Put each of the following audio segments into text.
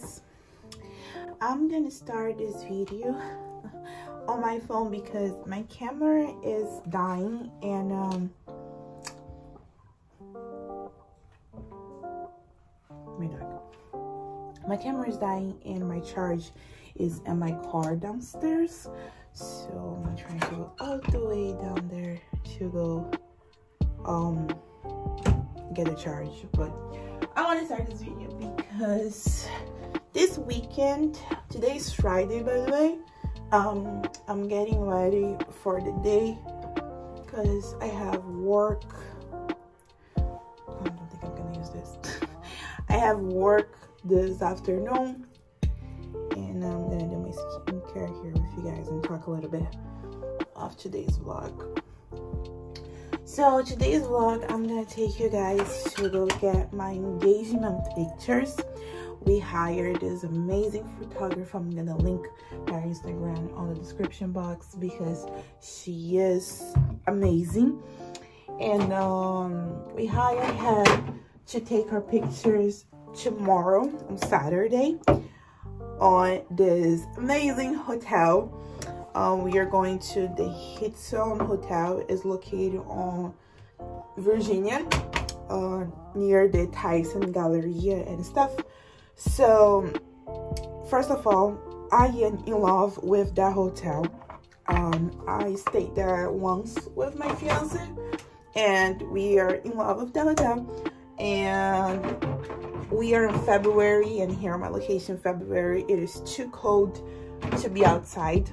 guys. I'm gonna start this video on my phone because my camera is dying and um my dog my camera is dying and my charge is in my car downstairs. So i'm trying to go all the way down there to go um get a charge. But i want to start this video because this weekend today's friday by the way um i'm getting ready for the day because i have work. I don't think i'm gonna use this. I have work this afternoon and i'm gonna do my skincare here with you guys and talk a little bit of today's vlog. So today's vlog i'm gonna take you guys to go get my engagement pictures we hired this amazing photographer i'm gonna link her instagram on the description box because she is amazing and um, we hired her to take our pictures tomorrow on saturday on this amazing hotel um, we are going to the Hitson Hotel. is located on Virginia, uh, near the Tyson Galleria and stuff. So, first of all, I am in love with that hotel. Um, I stayed there once with my fiance, and we are in love with the hotel. And we are in February, and here on my location, February, it is too cold to be outside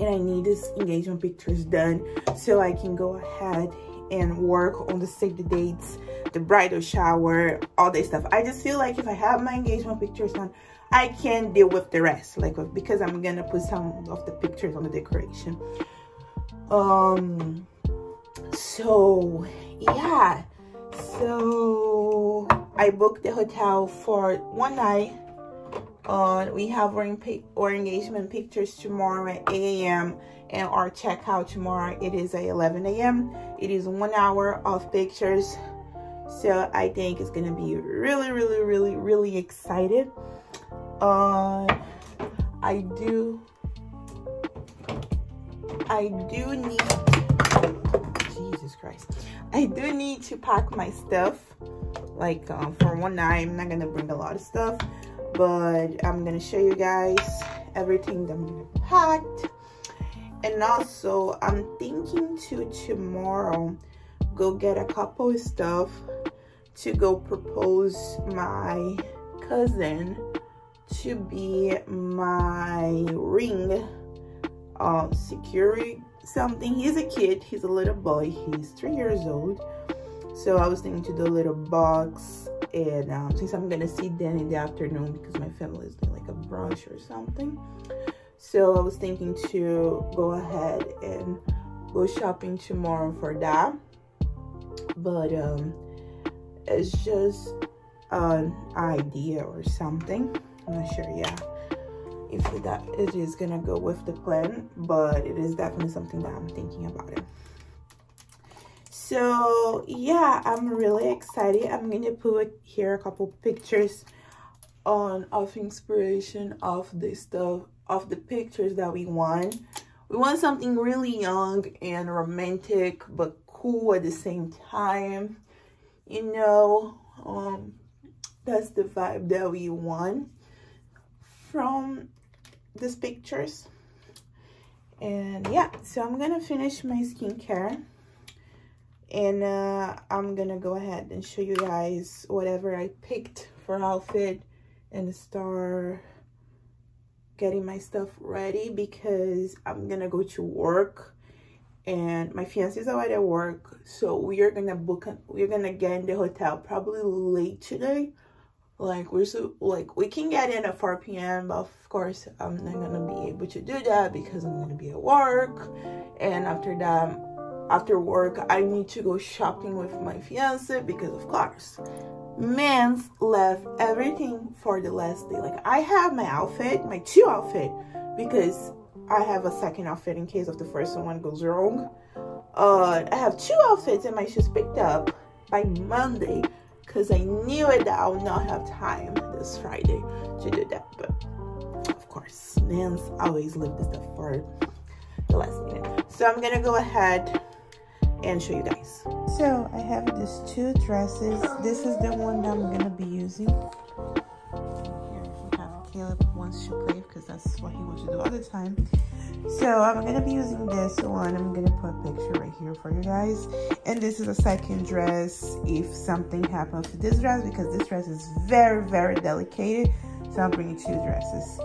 and I need this engagement pictures done so I can go ahead and work on the save the dates, the bridal shower, all this stuff. I just feel like if I have my engagement pictures done, I can deal with the rest, like because I'm gonna put some of the pictures on the decoration. Um, so yeah, so I booked the hotel for one night uh, we have our, our engagement pictures tomorrow at 8 a.m. and our checkout tomorrow it is at 11 a.m. It is one hour of pictures. So I think it's gonna be really, really, really, really excited. Uh, I do, I do need, Jesus Christ, I do need to pack my stuff. Like um, for one night, I'm not gonna bring a lot of stuff but I'm gonna show you guys everything that I'm gonna pack and also I'm thinking to tomorrow go get a couple of stuff to go propose my cousin to be my ring uh, security something. He's a kid. He's a little boy. He's three years old. So I was thinking to do a little box and um, since I'm gonna see Dan in the afternoon because my family is doing like a brunch or something so I was thinking to go ahead and go shopping tomorrow for that. But um it's just an idea or something. I'm not sure yeah if that it is gonna go with the plan but it is definitely something that I'm thinking about it. So yeah i'm really excited. I'm gonna put here a couple pictures on of inspiration of this stuff of the pictures that we want. We want something really young and romantic but cool at the same time. You know um that's the vibe that we want from these pictures. And yeah so i'm gonna finish my skincare. And uh, I'm gonna go ahead and show you guys whatever I picked for outfit and start getting my stuff ready because I'm gonna go to work and my fiance is already at work. So we are gonna book we're gonna get in the hotel probably late today. Like we're so like we can get in at 4 p.m but of course i'm not gonna be able to do that because i'm gonna be at work. And after that after work i need to go shopping with my fiance because of course man's left everything for the last day like i have my outfit my two outfit because i have a second outfit in case of the first one goes wrong uh i have two outfits and my shoes picked up by monday because I knew it that I would not have time this Friday to do that. But of course, Nance always leave the stuff for the last minute. So I'm gonna go ahead and show you guys. So I have these two dresses. This is the one that I'm gonna be using. Here have Caleb wants to play because that's what he wants to do all the time. So I'm gonna be using this one. I'm gonna put a picture right here for you guys. And this is a second dress if something happens to this dress because this dress is very, very delicate. So I'm bringing two dresses.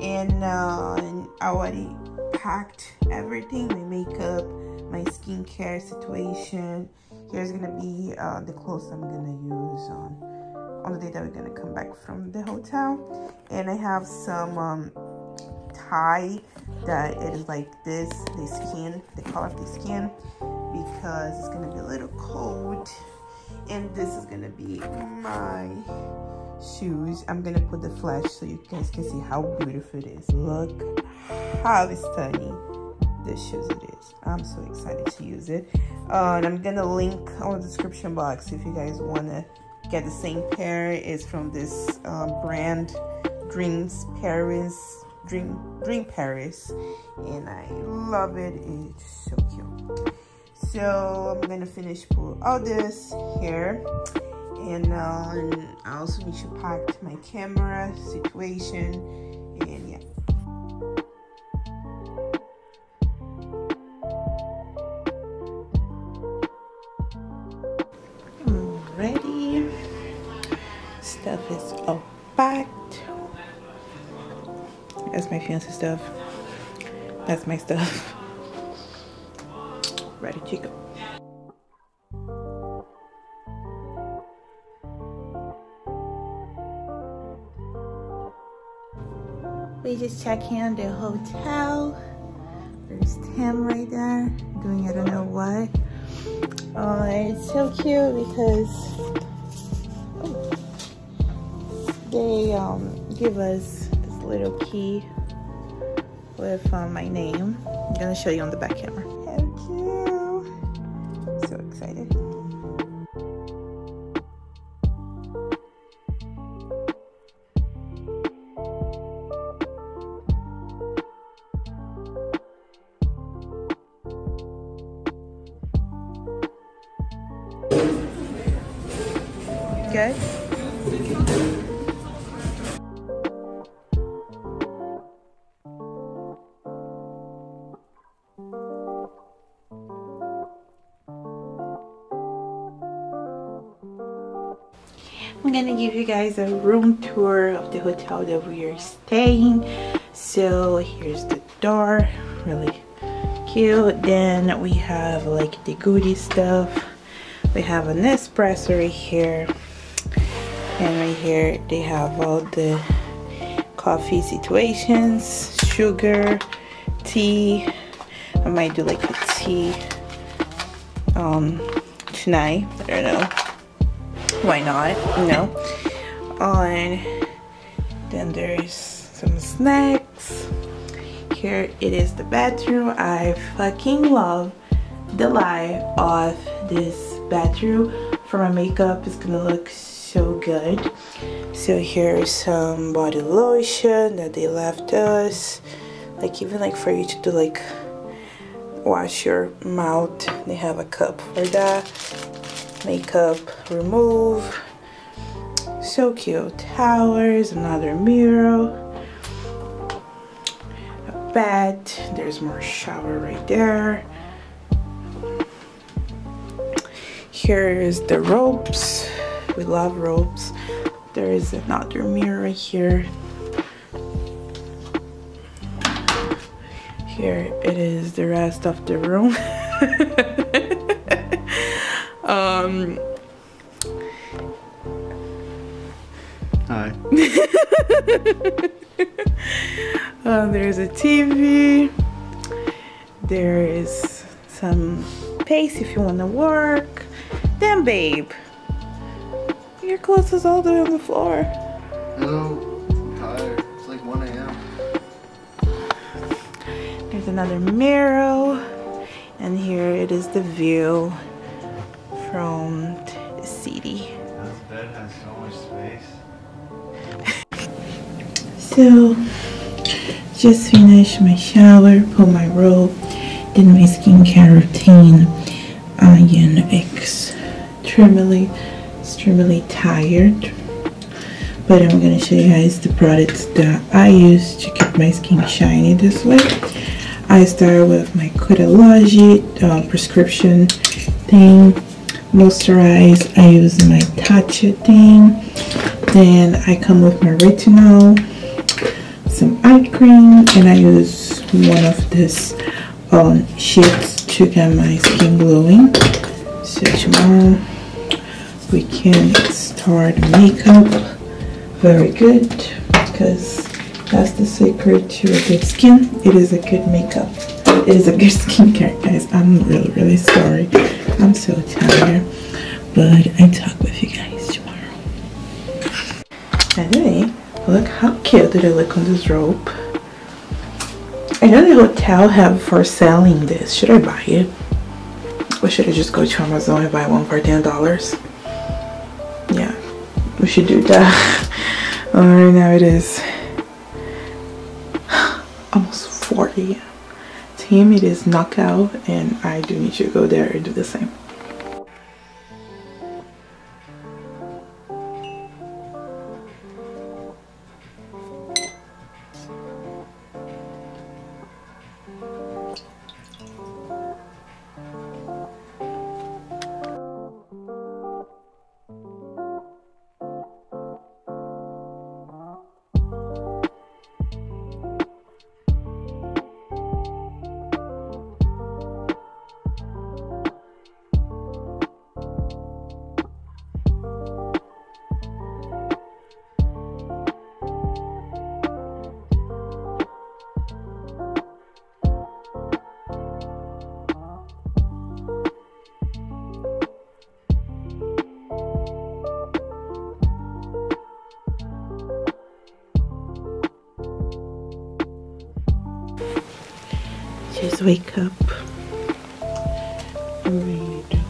And uh, I already packed everything, my makeup, my skincare situation. Here's gonna be uh, the clothes I'm gonna use on, on the day that we're gonna come back from the hotel. And I have some um, tie that it is like this, the skin, the color of the skin, because it's gonna be a little cold. And this is gonna be my shoes. I'm gonna put the flash so you guys can see how beautiful it is. Look how stunning this shoes it is. I'm so excited to use it. Uh, and I'm gonna link on the description box if you guys wanna get the same pair. It's from this uh, brand, Dreams Pairs Dream Dream Pairs and I love it it's so cute so I'm gonna finish pull all this here and um, I also need to pack my camera situation that's my fancy stuff. That's my stuff. Ready go. We just checked in the hotel. There's Tim right there doing I don't know what. Uh, it's so cute because they um, give us little key with um, my name. I'm gonna show you on the back camera. Thank you. So excited. Good. Guys a room tour of the hotel that we are staying. So here's the door really cute. Then we have like the goodie stuff. We have an espresso right here. And right here they have all the coffee situations sugar tea. I might do like a tea um tonight. I don't know. Why not? You know on. Then there's some snacks. Here it is the bathroom. I fucking love the light of this bathroom. For my makeup it's gonna look so good. So here's some body lotion that they left us. Like even like for you to do like wash your mouth they have a cup for that. Makeup remove so cute. Towers another mirror a bed. There's more shower right there. Here is the ropes. We love ropes. There is another mirror right here. Here it is the rest of the room. Um. Uh, there's a TV. There is some pace if you want to work. Then, babe, your clothes is all there on the floor. No, I'm tired. It's like 1 a.m. There's another mirror. And here it is the view from the city. So, just finished my shower, put my robe, did my skincare routine. I am extremely, extremely tired. But I'm gonna show you guys the products that I use to keep my skin shiny this way. I start with my Curology uh, prescription thing. Moisturize, I use my Tatcha thing. Then I come with my retinol, some eye cream, and I use one of this um, sheets to get my skin glowing. So tomorrow we can start makeup very good because that's the secret to a good skin. It is a good makeup. It is a good skincare, guys. I'm really, really sorry. I'm so tired, but I talk with you guys tomorrow. Anyway, look how cute did it look on this rope. I know the hotel have for selling this. Should I buy it? Or should I just go to Amazon and buy one for $10? Yeah, we should do that. Alright, now it is almost 40. Team, it is knockout and I do need to go there and do the same. Wake up. Read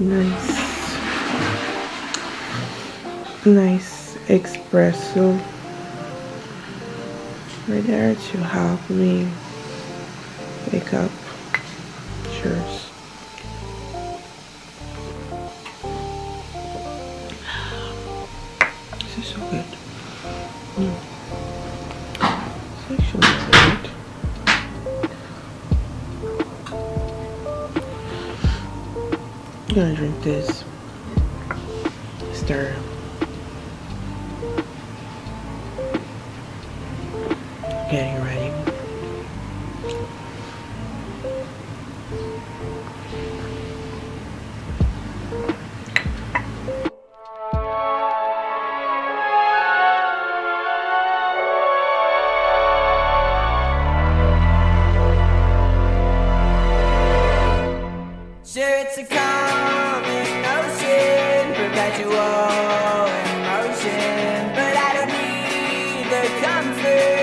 nice. Nice espresso. Right there to help me wake up. Cheers. This is so good gonna drink this. Stir. Comfort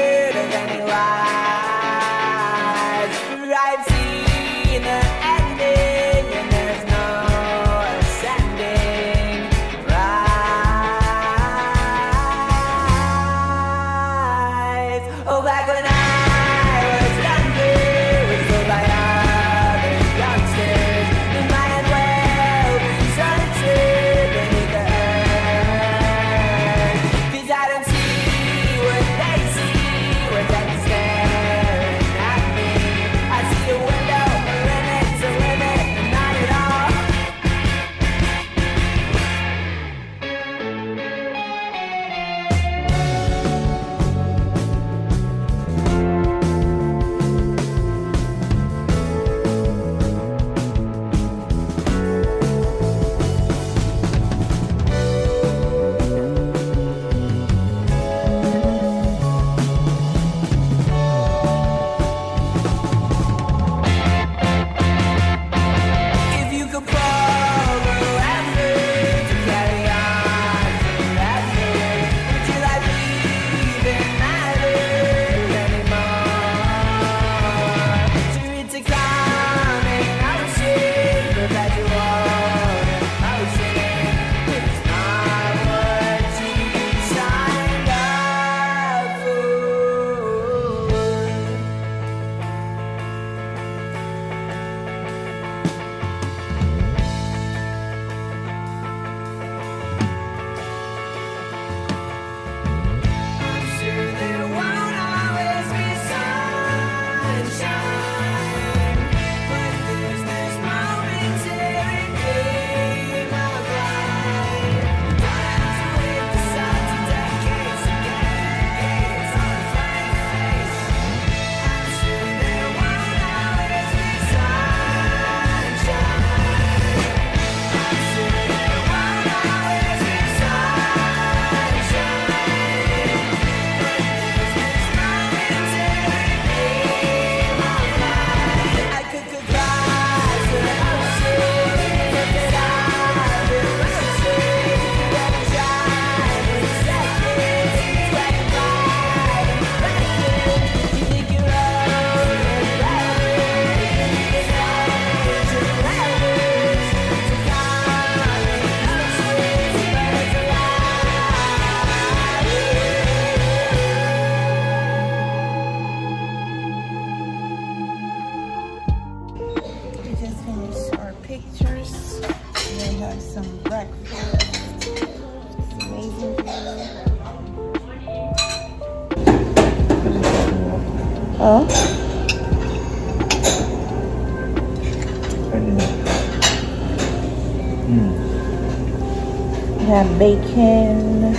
bacon,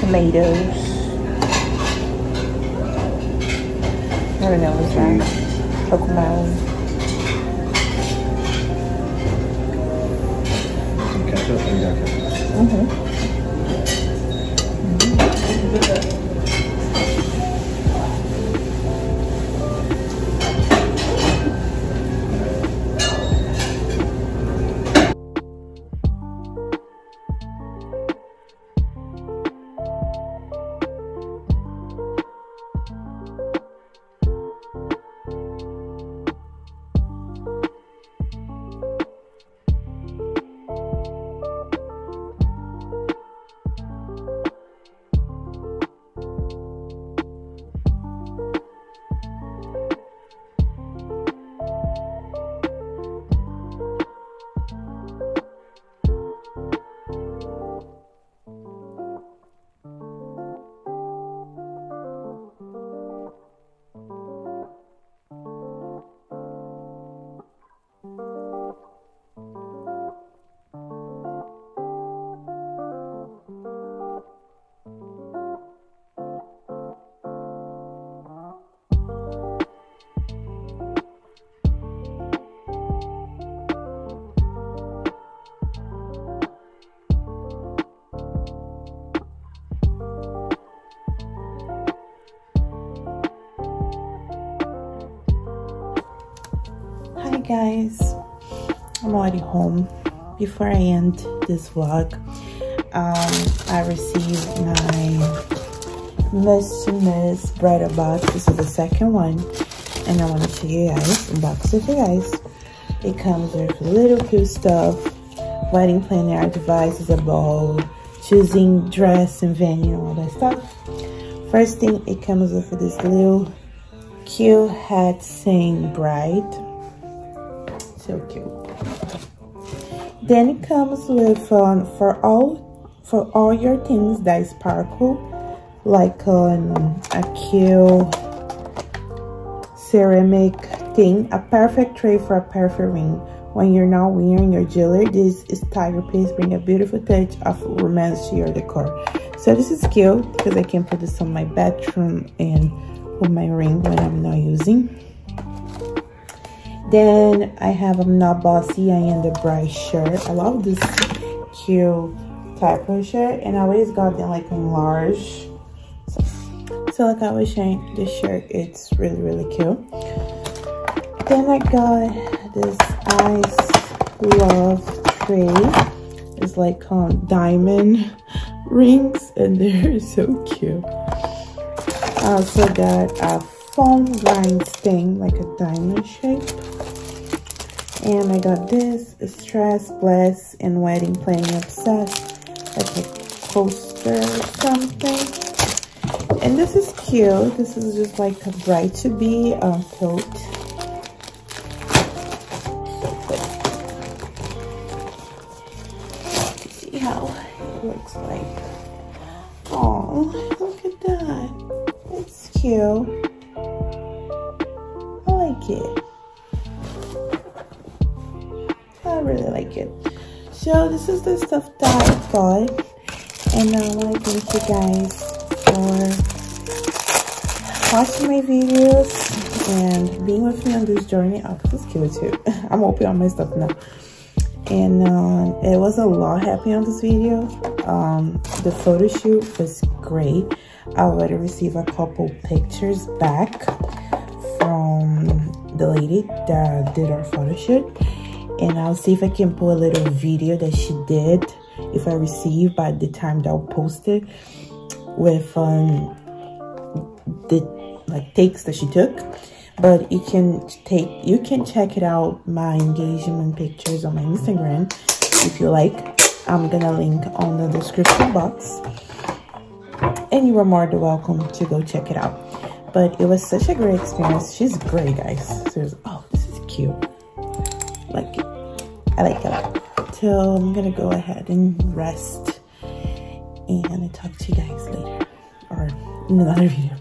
tomatoes. I don't know what's that. Coconut. Some ketchup? You got ketchup. Mm-hmm. Guys, I'm already home. Before I end this vlog, um, I received my Miss to Mrs bridal box. This is the second one, and I want to show you guys, unbox it for you guys. It comes with little cute stuff, wedding planner devices, a bowl, choosing dress and venue, all that stuff. First thing, it comes with this little cute hat saying bride so cute. Then it comes with um, for all for all your things that sparkle like um, a cute ceramic thing a perfect tray for a perfect ring. When you're not wearing your jewelry this is tiger piece bring a beautiful touch of romance to your decor. So this is cute because i can put this on my bedroom and with my ring when i'm not using then I have I'm Not Bossy, I Am the Bride shirt. I love this cute type of shirt and I always got them like in large. So, so like I was saying, this shirt, it's really, really cute. Then I got this Ice Love tray. It's like um, diamond rings and they're so cute. I also got a foam grind thing, like a diamond shape. And I got this, Stress, Bless, and Wedding Planning Obsessed, like a coaster or something. And this is cute. This is just like a bride to be um, coat. See how it looks like. Oh, look at that. It's cute. I like it. Really like it. So this is the stuff that I bought. And I want to thank you guys for watching my videos and being with me on this journey. Oh, this is cute too. I'm opening all my stuff now. And um, it was a lot happening on this video. Um, the photo shoot was great. I already received a couple pictures back from the lady that did our photo shoot and I'll see if I can put a little video that she did if I receive by the time that I'll post it with um the like takes that she took. But you can take you can check it out my engagement pictures on my Instagram if you like. I'm gonna link on the description box. And you are more than welcome to go check it out. But it was such a great experience. She's great guys. Seriously oh this is cute I like lot. So I'm gonna go ahead and rest and i talk to you guys later or in another video